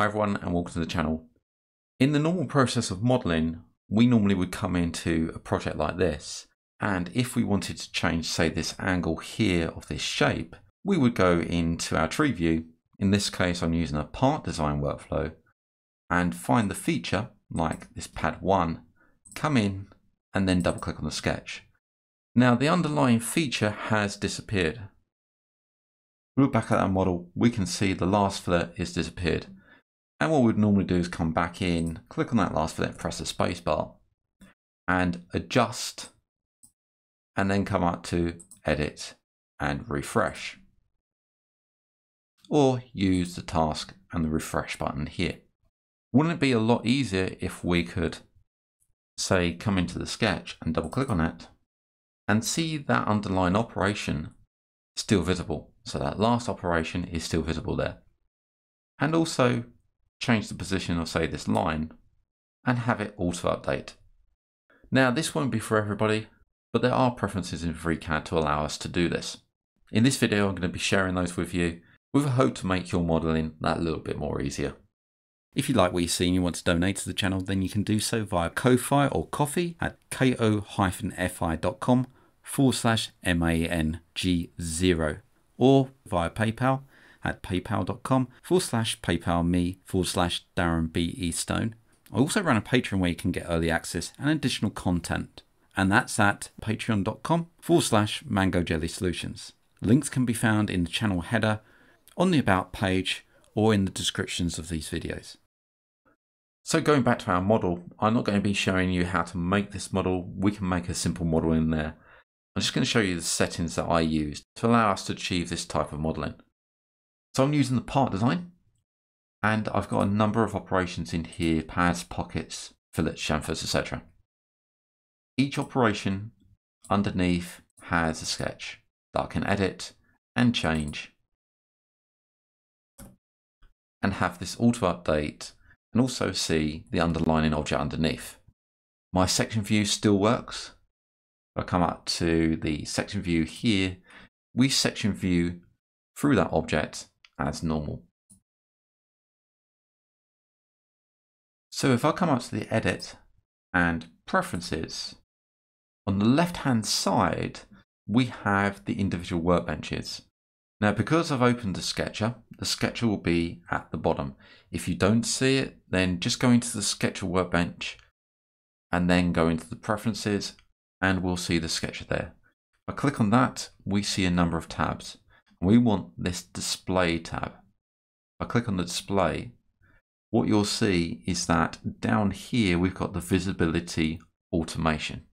Hi everyone and welcome to the channel. In the normal process of modeling, we normally would come into a project like this and if we wanted to change say this angle here of this shape, we would go into our tree view. In this case I'm using a part design workflow and find the feature like this pad 1, come in and then double click on the sketch. Now the underlying feature has disappeared. Look back at our model, we can see the last fillet is disappeared. And what we'd normally do is come back in, click on that last fillet, press the spacebar, and adjust, and then come up to edit and refresh. Or use the task and the refresh button here. Wouldn't it be a lot easier if we could say come into the sketch and double click on it and see that underlying operation still visible. So that last operation is still visible there. And also change the position of say this line and have it auto update. Now this won't be for everybody, but there are preferences in FreeCAD to allow us to do this. In this video I'm going to be sharing those with you with a hope to make your modelling that little bit more easier. If you like what you see and you want to donate to the channel, then you can do so via Ko-Fi or Ko-Fi at ko-fi.com forward slash MANG0 or via PayPal at paypal.com forward slash PayPal me forward slash Darren B. I also run a Patreon where you can get early access and additional content, and that's at patreon.com forward slash Mango Jelly Solutions. Links can be found in the channel header, on the About page, or in the descriptions of these videos. So going back to our model, I'm not going to be showing you how to make this model. We can make a simple model in there. I'm just going to show you the settings that I used to allow us to achieve this type of modeling. So I'm using the part design and I've got a number of operations in here, pads, pockets, fillets, chamfers, etc. Each operation underneath has a sketch that I can edit and change and have this auto update and also see the underlining object underneath. My section view still works. I come up to the section view here, we section view through that object as normal. So if I come up to the edit and preferences, on the left hand side, we have the individual workbenches. Now, because I've opened the sketcher, the sketcher will be at the bottom. If you don't see it, then just go into the sketcher workbench and then go into the preferences and we'll see the sketcher there. I click on that, we see a number of tabs. We want this display tab. If I click on the display, what you'll see is that down here we've got the visibility automation.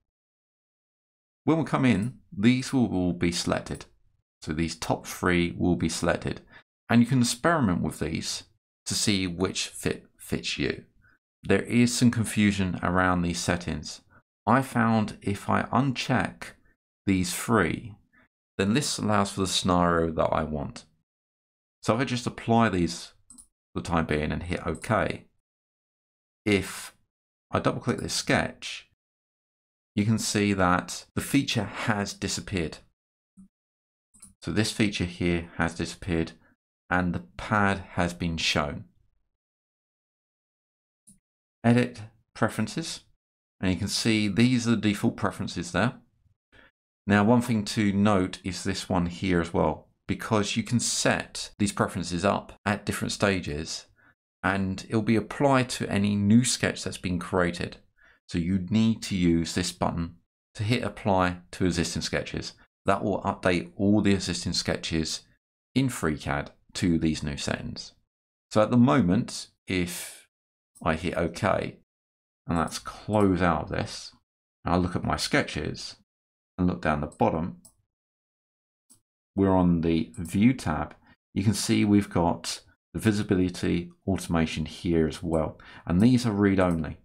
When we come in, these will all be selected. So these top three will be selected. And you can experiment with these to see which fit fits you. There is some confusion around these settings. I found if I uncheck these three, then this allows for the scenario that I want. So if I just apply these for the time being and hit OK, if I double click this sketch, you can see that the feature has disappeared. So this feature here has disappeared and the pad has been shown. Edit preferences and you can see these are the default preferences there. Now one thing to note is this one here as well because you can set these preferences up at different stages and it'll be applied to any new sketch that's been created. So you need to use this button to hit apply to existing sketches that will update all the existing sketches in FreeCAD to these new settings. So at the moment, if I hit OK, and let's close out of this, and I look at my sketches and look down the bottom, we're on the View tab. You can see we've got the visibility automation here as well. And these are read only.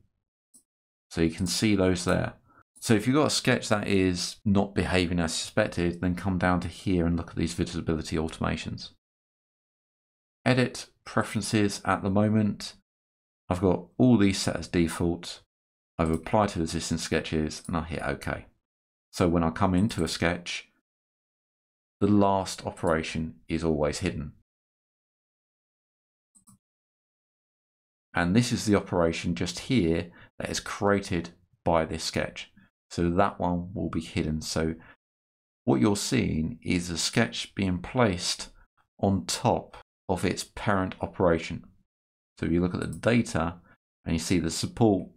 So you can see those there. So if you've got a sketch that is not behaving as suspected, then come down to here and look at these visibility automations. Edit preferences at the moment. I've got all these set as default. I've applied to existing sketches and I'll hit OK. So when I come into a sketch, the last operation is always hidden. And this is the operation just here that is created by this sketch. So that one will be hidden. So what you're seeing is a sketch being placed on top of its parent operation. So if you look at the data and you see the support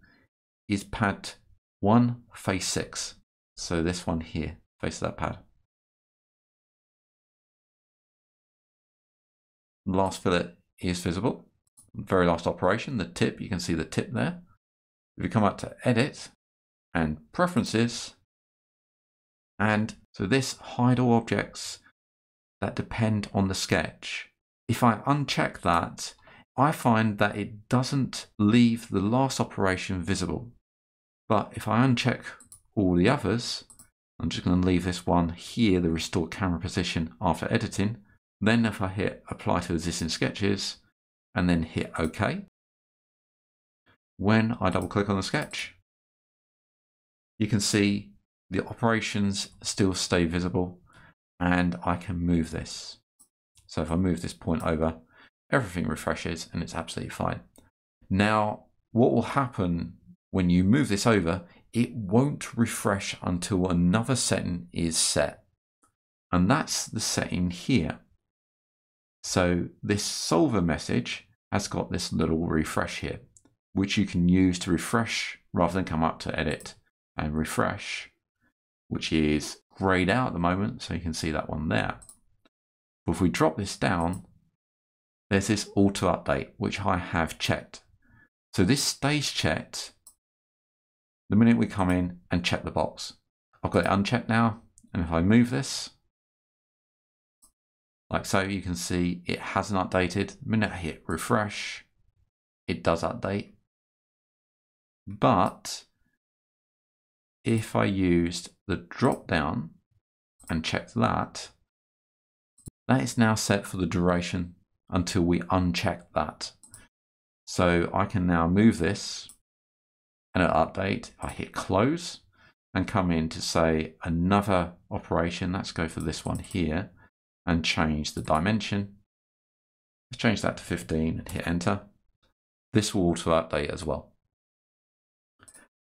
is pad 1 face 6. So this one here, face of that pad. Last fillet is visible. Very last operation, the tip, you can see the tip there. If you come up to edit and preferences, and so this hide all objects that depend on the sketch. If I uncheck that, I find that it doesn't leave the last operation visible. But if I uncheck all the others, I'm just going to leave this one here, the restore camera position after editing. Then if I hit apply to existing sketches and then hit OK, when I double click on the sketch, you can see the operations still stay visible and I can move this. So if I move this point over, everything refreshes and it's absolutely fine. Now, what will happen when you move this over, it won't refresh until another setting is set. And that's the setting here. So this solver message has got this little refresh here, which you can use to refresh rather than come up to edit and refresh, which is grayed out at the moment. So you can see that one there. But if we drop this down, there's this auto update, which I have checked. So this stays checked the minute we come in and check the box. I've got it unchecked now. And if I move this, like so, you can see it hasn't updated. The minute I hit refresh, it does update. But if I used the drop down and checked that, that is now set for the duration until we uncheck that. So I can now move this and at update, I hit close and come in to say another operation. Let's go for this one here and change the dimension. Let's change that to 15 and hit enter. This will auto update as well.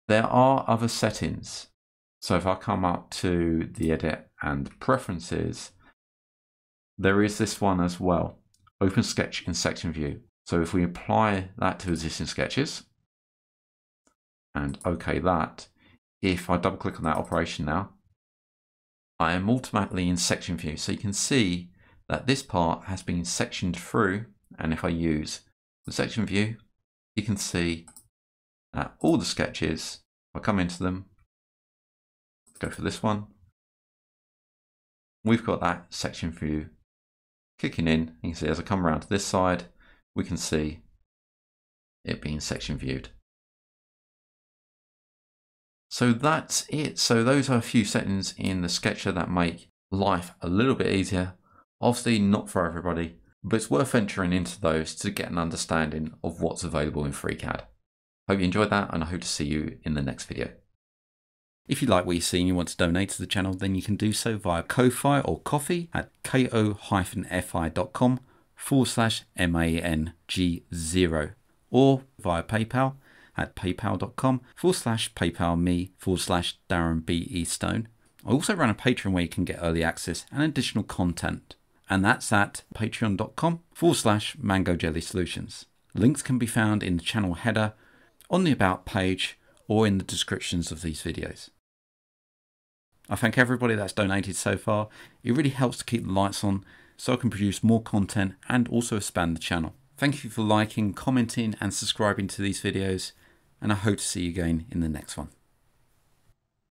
There are other settings. So if I come up to the edit and preferences, there is this one as well. Open sketch in section view. So if we apply that to existing sketches and OK that, if I double click on that operation now, I am automatically in section view. So you can see that this part has been sectioned through. And if I use the section view, you can see that all the sketches, I come into them, go for this one. We've got that section view kicking in. You can see as I come around to this side, we can see it being section viewed. So that's it. So those are a few settings in the Sketcher that make life a little bit easier. Obviously not for everybody, but it's worth venturing into those to get an understanding of what's available in FreeCAD. Hope you enjoyed that and I hope to see you in the next video. If you like what you see and you want to donate to the channel, then you can do so via Ko-Fi or Ko-fi at ko-fi.com forward slash MANG0 or via PayPal at paypal.com forward slash paypal me forward slash Darren Bestone. I also run a Patreon where you can get early access and additional content, and that's at patreon.com forward slash mango jelly solutions. Links can be found in the channel header, on the About page, or in the descriptions of these videos. I thank everybody that's donated so far. It really helps to keep the lights on so I can produce more content and also expand the channel. Thank you for liking, commenting and subscribing to these videos and I hope to see you again in the next one.